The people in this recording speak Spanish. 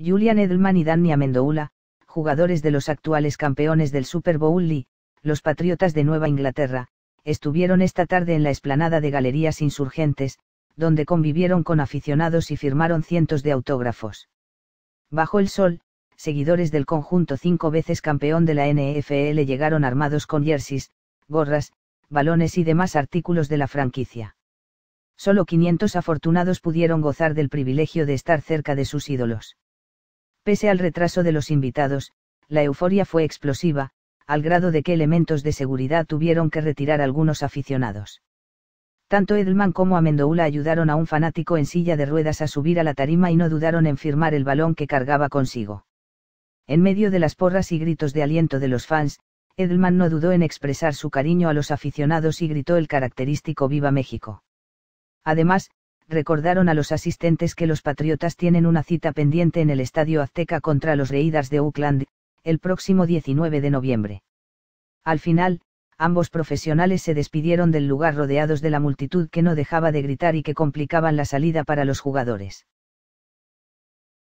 Julian Edelman y Danny Amendoula, jugadores de los actuales campeones del Super Bowl y, los Patriotas de Nueva Inglaterra, estuvieron esta tarde en la explanada de Galerías Insurgentes, donde convivieron con aficionados y firmaron cientos de autógrafos. Bajo el sol, seguidores del conjunto cinco veces campeón de la NFL llegaron armados con jerseys, gorras, balones y demás artículos de la franquicia. Solo 500 afortunados pudieron gozar del privilegio de estar cerca de sus ídolos. Pese al retraso de los invitados, la euforia fue explosiva, al grado de que elementos de seguridad tuvieron que retirar algunos aficionados. Tanto Edelman como Amendoula ayudaron a un fanático en silla de ruedas a subir a la tarima y no dudaron en firmar el balón que cargaba consigo. En medio de las porras y gritos de aliento de los fans, Edelman no dudó en expresar su cariño a los aficionados y gritó el característico Viva México. Además, recordaron a los asistentes que los Patriotas tienen una cita pendiente en el Estadio Azteca contra los Raiders de Oakland, el próximo 19 de noviembre. Al final, ambos profesionales se despidieron del lugar rodeados de la multitud que no dejaba de gritar y que complicaban la salida para los jugadores.